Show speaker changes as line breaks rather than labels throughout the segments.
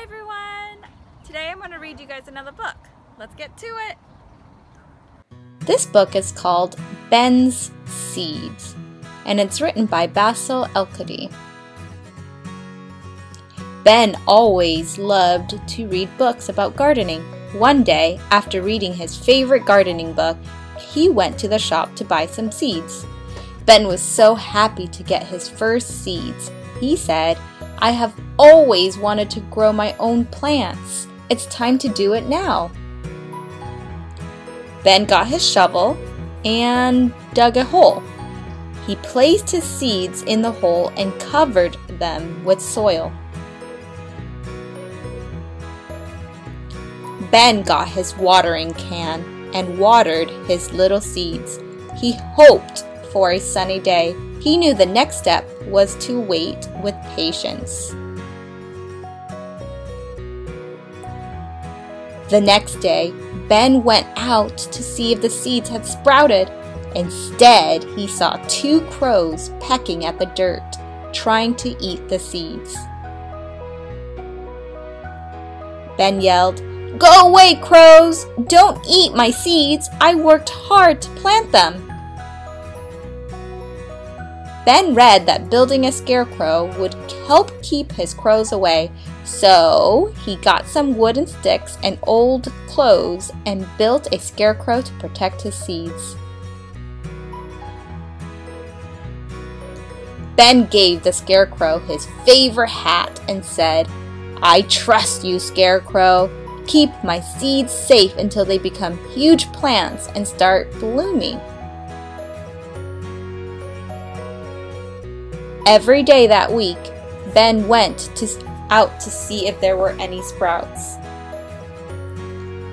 Hi everyone! Today I'm going to read you guys another book. Let's get to it!
This book is called Ben's Seeds, and it's written by Bassel Elkadi. Ben always loved to read books about gardening. One day, after reading his favorite gardening book, he went to the shop to buy some seeds. Ben was so happy to get his first seeds. He said, I have always wanted to grow my own plants. It's time to do it now. Ben got his shovel and dug a hole. He placed his seeds in the hole and covered them with soil. Ben got his watering can and watered his little seeds. He hoped for a sunny day. He knew the next step was to wait with patience. The next day, Ben went out to see if the seeds had sprouted. Instead, he saw two crows pecking at the dirt, trying to eat the seeds. Ben yelled, Go away, crows! Don't eat my seeds! I worked hard to plant them! Ben read that building a scarecrow would help keep his crows away, so he got some wooden sticks and old clothes and built a scarecrow to protect his seeds. Ben gave the scarecrow his favorite hat and said, I trust you, scarecrow. Keep my seeds safe until they become huge plants and start blooming. Every day that week, Ben went to, out to see if there were any sprouts.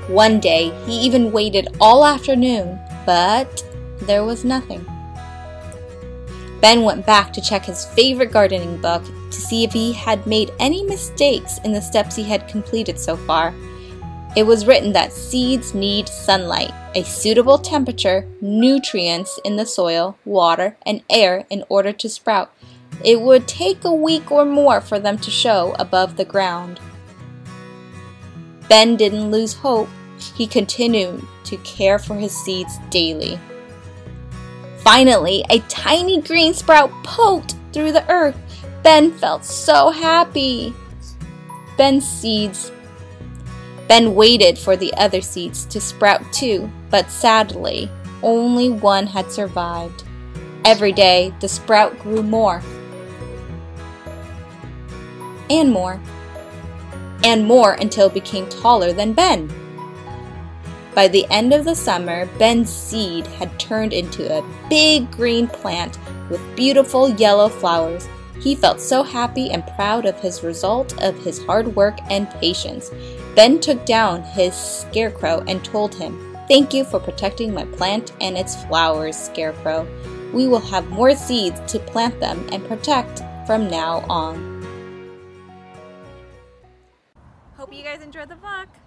One day, he even waited all afternoon, but there was nothing. Ben went back to check his favorite gardening book to see if he had made any mistakes in the steps he had completed so far. It was written that seeds need sunlight, a suitable temperature, nutrients in the soil, water, and air in order to sprout. It would take a week or more for them to show above the ground. Ben didn't lose hope. He continued to care for his seeds daily. Finally, a tiny green sprout poked through the earth. Ben felt so happy. Ben's seeds. Ben waited for the other seeds to sprout too, but sadly, only one had survived. Every day, the sprout grew more and more, and more until it became taller than Ben. By the end of the summer, Ben's seed had turned into a big green plant with beautiful yellow flowers. He felt so happy and proud of his result of his hard work and patience. Ben took down his scarecrow and told him, Thank you for protecting my plant and its flowers, Scarecrow. We will have more seeds to plant them and protect from now on.
Hope you guys enjoyed the book.